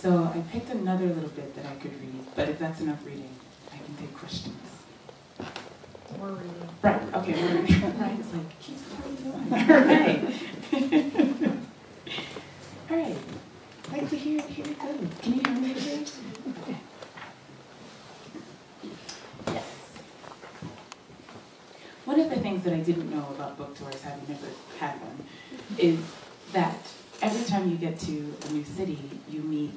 So I picked another little bit that I could read, but if that's enough reading, I can take questions. More reading. Right, okay, we're reading. Brian's like, keep going. All right. All right. Like to hear, here it goes. Can you hear me okay? Okay. Yes. One of the things that I didn't know about book tours, having never had one, is that every time you get to a new city, you meet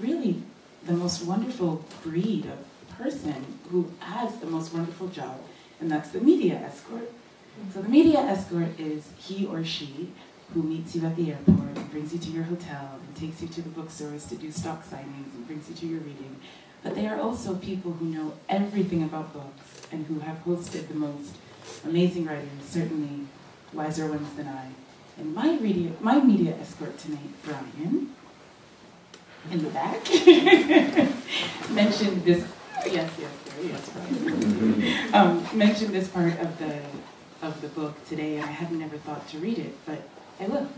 really the most wonderful breed of person who has the most wonderful job, and that's the media escort. Mm-hmm. So the media escort is he or she who meets you at the airport and brings you to your hotel and takes you to the bookstores to do stock signings and brings you to your reading. But they are also people who know everything about books and who have hosted the most amazing writers, certainly wiser ones than I. And my, media, my media escort tonight, Brian, in the back, mentioned this, yes, yes, yes, Brian, um, mentioned this part of the, of the book today, and I had never thought to read it, but I will.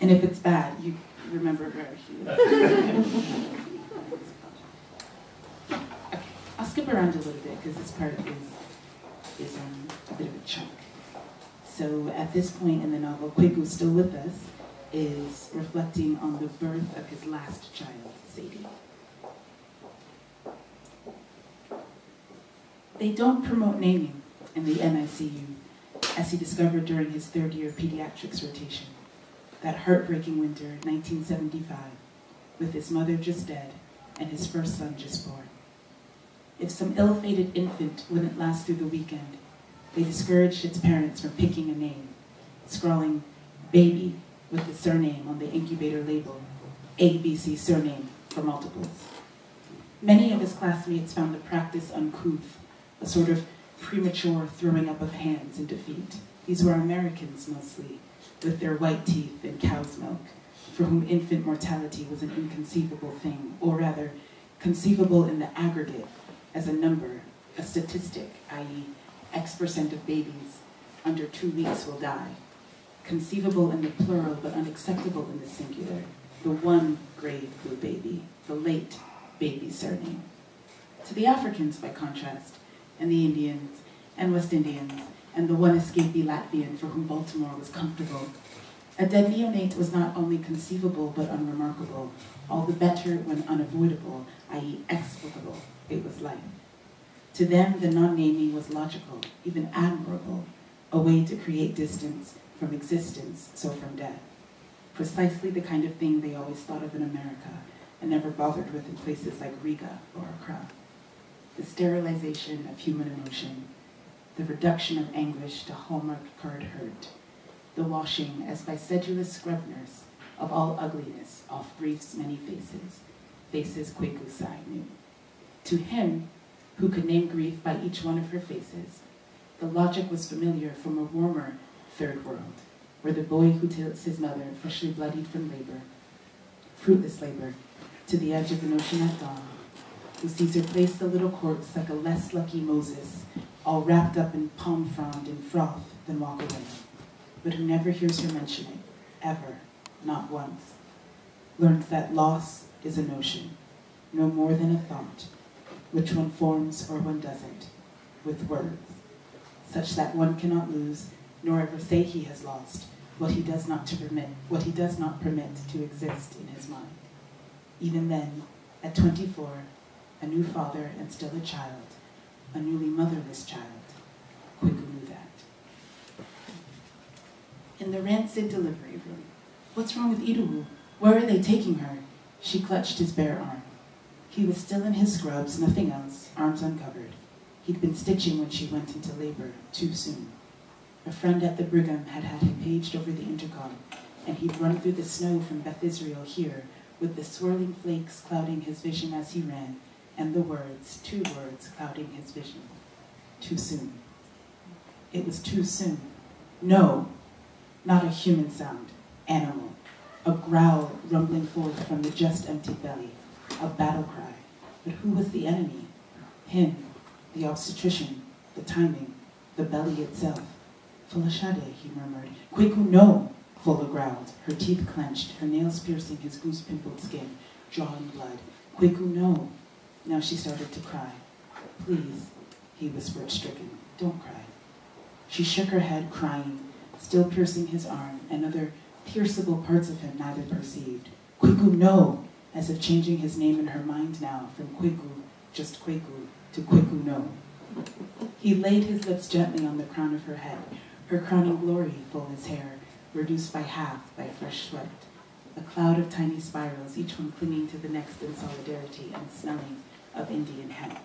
And if it's bad, you remember where he is. okay, I'll skip around a little bit because this part is, is um, a bit of a chunk. So at this point in the novel, Kweku, still with us, is reflecting on the birth of his last child, Sadie. They don't promote naming in the NICU, as he discovered during his third year of pediatrics rotation. That heartbreaking winter, 1975, with his mother just dead and his first son just born. If some ill-fated infant wouldn't last through the weekend, they discouraged its parents from picking a name, scrawling baby with the surname on the incubator label, ABC surname for multiples. Many of his classmates found the practice uncouth, a sort of premature throwing up of hands in defeat. These were Americans mostly, with their white teeth and cow's milk, for whom infant mortality was an inconceivable thing, or rather, conceivable in the aggregate as a number, a statistic, i.e., X percent of babies under two weeks will die. Conceivable in the plural, but unacceptable in the singular. The one grave blue baby, the late baby surname. To the Africans, by contrast, and the Indians, and West Indians, and the one escapee Latvian for whom Baltimore was comfortable. A dead neonate was not only conceivable but unremarkable, all the better when unavoidable, i.e. explicable, it was life. To them, the non-naming was logical, even admirable, a way to create distance from existence, so from death. Precisely the kind of thing they always thought of in America and never bothered with in places like Riga or Accra. The sterilization of human emotion, the reduction of anguish to hallmark card hurt, the washing, as by sedulous scrub nurse, of all ugliness off grief's many faces, faces Kweku Sai knew. To him, who could name grief by each one of her faces. The logic was familiar from a warmer third world, where the boy who tilts his mother, freshly bloodied from labor, fruitless labor, to the edge of an ocean at dawn, who sees her place the little corpse like a less lucky Moses, all wrapped up in palm frond and froth, then walk away, but who never hears her mention it, ever, not once, learns that loss is a notion, no more than a thought, which one forms or one doesn't, with words, such that one cannot lose, nor ever say he has lost, what he does not to permit, what he does not permit to exist in his mind. Even then, at 24, a new father and still a child, a newly motherless child, Kweku knew that. In the rancid delivery room, what's wrong with Idowu? Where are they taking her? She clutched his bare arm. He was still in his scrubs, nothing else, arms uncovered. He'd been stitching when she went into labor, too soon. A friend at the Brigham had had him paged over the intercom, and he'd run through the snow from Beth Israel here, with the swirling flakes clouding his vision as he ran, and the words, two words, clouding his vision. Too soon. It was too soon. No, not a human sound, animal. A growl rumbling forth from the just empty belly, a battle cry. But who was the enemy? Him, the obstetrician, the timing, the belly itself. Folashade, he murmured. Kweku, no! Fola growled, her teeth clenched, her nails piercing his goose-pimpled skin, drawing blood. Kweku, no. Now she started to cry. Please, he whispered, stricken, don't cry. She shook her head, crying, still piercing his arm, and other pierceable parts of him neither perceived. Kweku, no! As if changing his name in her mind now from Kweku, just Kweku, to Kweku, no. He laid his lips gently on the crown of her head, her crowning glory, full as hair, reduced by half by fresh sweat. A cloud of tiny spirals, each one clinging to the next in solidarity and smelling of Indian hemp.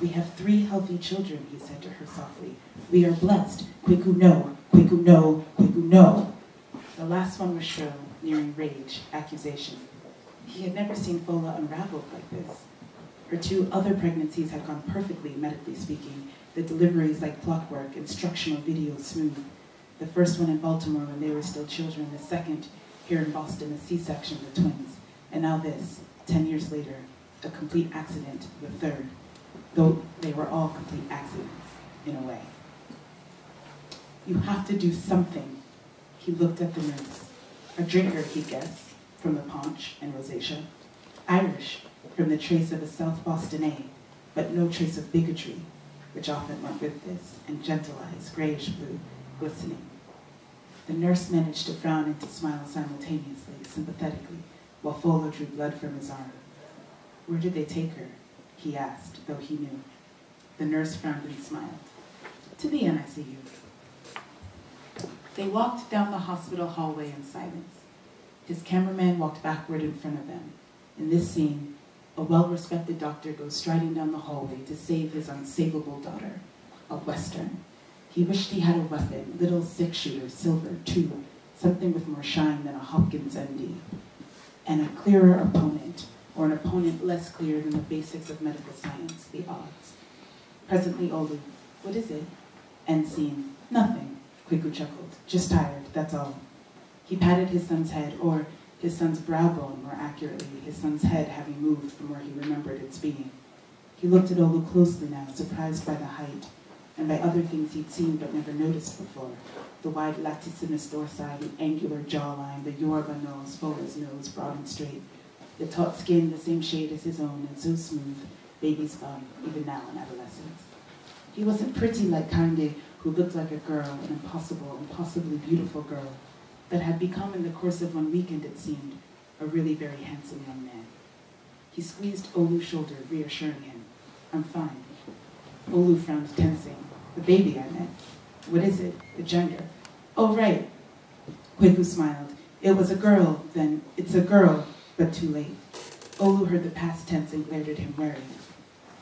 We have three healthy children, he said to her softly. We are blessed. Kweku no, Kweku no, Kweku no. The last one was Shrill, nearing rage, accusation. He had never seen Fola unraveled like this. Her two other pregnancies had gone perfectly, medically speaking, the deliveries like clockwork, instructional videos smooth. The first one in Baltimore when they were still children, the second here in Boston, a C-section, the twins. And now this, 10 years later, a complete accident, the third, though they were all complete accidents, in a way. You have to do something. He looked at the nurse. A drinker, he guessed, from the paunch and rosacea. Irish, from the trace of a South Boston A, but no trace of bigotry, which often went with this, and gentle eyes, grayish blue, glistening. The nurse managed to frown and to smile simultaneously, sympathetically, while Fola drew blood from his arm. Where did they take her? He asked, though he knew. The nurse frowned and smiled. To the NICU. They walked down the hospital hallway in silence. His cameraman walked backward in front of them. In this scene, a well-respected doctor goes striding down the hallway to save his unsavable daughter, a Western. He wished he had a weapon, little six-shooter, silver, too, something with more shine than a Hopkins MD. And a clearer opponent, or an opponent less clear than the basics of medical science, the odds. Presently Olu, what is it? End scene, nothing, Kweku chuckled, just tired, that's all. He patted his son's head, or his son's brow bone more accurately, his son's head having moved from where he remembered its being. He looked at Olu closely now, surprised by the height, and by other things he'd seen but never noticed before. The wide latissimus dorsi, the angular jawline, the Yoruba nose, Fola's nose, broad and straight, the taut skin the same shade as his own and so smooth, baby's bum, even now in adolescence. He wasn't pretty like Kehinde, who looked like a girl, an impossible, impossibly beautiful girl, but had become in the course of one weekend, it seemed, a really very handsome young man. He squeezed Olu's shoulder, reassuring him, I'm fine. Olu frowned, tensing. The baby, I meant. What is it? The gender. Oh, right. Kweku smiled. It was a girl, then. It's a girl, but too late. Olu heard the past tense and glared at him warily.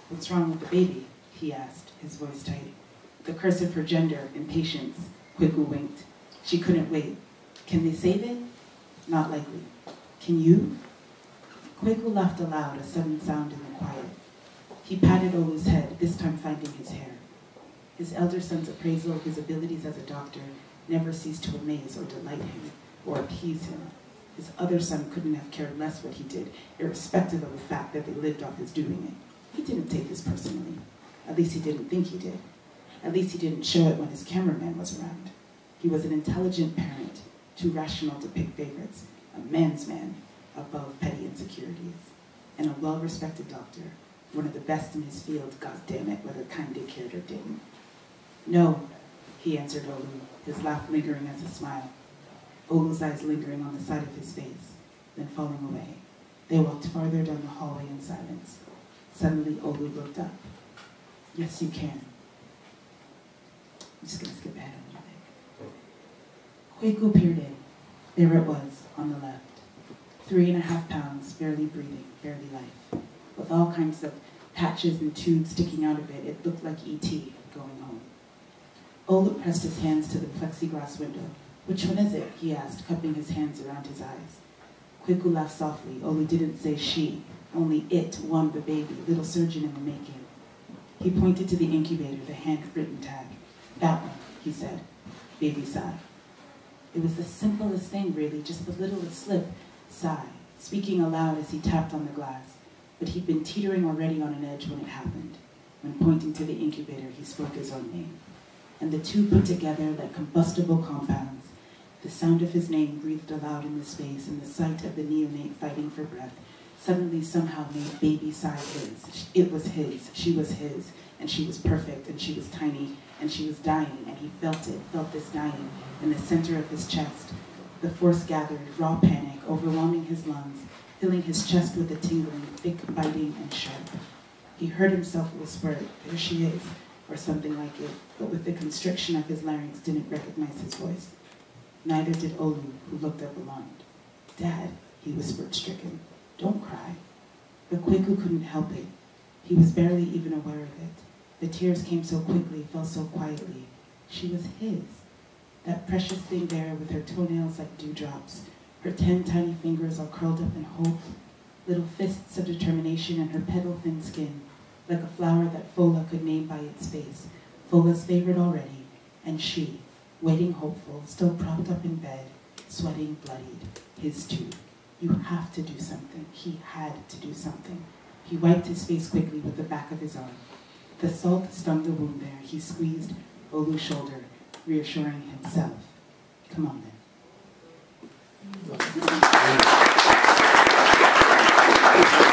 What's wrong with the baby? he asked, his voice tight. The curse of her gender, impatience. Kweku winked. She couldn't wait. Can they save it? Not likely. Can you? Kweku laughed aloud, a sudden sound in the quiet. He patted Olu's head, this time finding his hair. His elder son's appraisal of his abilities as a doctor never ceased to amaze or delight him, or appease him. His other son couldn't have cared less what he did, irrespective of the fact that they lived off his doing it. He didn't take this personally. At least he didn't think he did. At least he didn't show it when his cameraman was around. He was an intelligent parent, too rational to pick favorites, a man's man, above petty insecurities, and a well-respected doctor, one of the best in his field, god damn it, whether Kehinde cared or didn't. No, he answered Olu, his laugh lingering as a smile. Olu's eyes lingering on the side of his face, then falling away. They walked farther down the hallway in silence. Suddenly, Olu looked up. Yes, you can. I'm just going to skip ahead Kweku peered in. There it was, on the left. Three and a half pounds, barely breathing, barely life. With all kinds of patches and tubes sticking out of it, it looked like E.T. going home. Olu pressed his hands to the plexiglass window. Which one is it? he asked, cupping his hands around his eyes. Kweku laughed softly. Olu didn't say she, only it, one, the baby, little surgeon in the making. He pointed to the incubator, the handwritten tag. That one, he said. Baby sighed. It was the simplest thing, really, just the littlest slip, Sai, speaking aloud as he tapped on the glass. But he'd been teetering already on an edge when it happened. When pointing to the incubator, he spoke his own name. And the two put together like combustible compounds, The sound of his name breathed aloud in the space, and the sight of the neonate fighting for breath suddenly somehow made baby Sai his. It was his, she was his, and she was perfect, and she was tiny, and she was dying, and he felt it, felt this dying in the center of his chest. The force gathered, raw panic, overwhelming his lungs, filling his chest with a tingling, thick, biting, and sharp. He heard himself whisper, there she is, or something like it, but with the constriction of his larynx didn't recognize his voice. Neither did Olu, who looked up alarmed. Dad, he whispered, stricken, don't cry. But Kweku couldn't help it. He was barely even aware of it. The tears came so quickly, fell so quietly. She was his. That precious thing there with her toenails like dewdrops, her ten tiny fingers all curled up in hope, little fists of determination and her petal-thin skin, like a flower that Fola could name by its face, Fola's favorite already, and she, waiting hopeful, still propped up in bed, sweating bloodied, his too. You have to do something. He had to do something. He wiped his face quickly with the back of his arm. The salt stung the wound there. He squeezed Olu's shoulder, reassuring himself. Come on then.